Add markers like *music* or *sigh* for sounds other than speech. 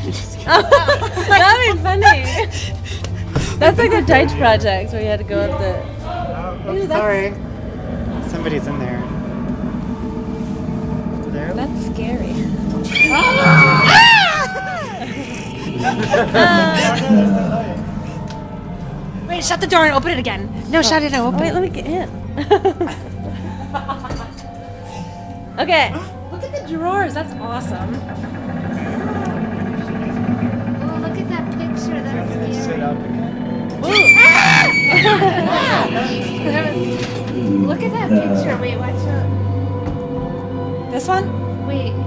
*laughs* That'd be funny. That's like a Deitch project where you had to go up the. Oh, Ooh, Sorry. Somebody's in there. There? That's scary. *laughs* Ah! *laughs* Wait, shut the door and open it again. No, oh. shut it and Oh, open wait, it. let me get in. okay. *gasps* Look at the drawers. That's awesome. Look at that uh, picture. Wait, watch out. This one? Wait.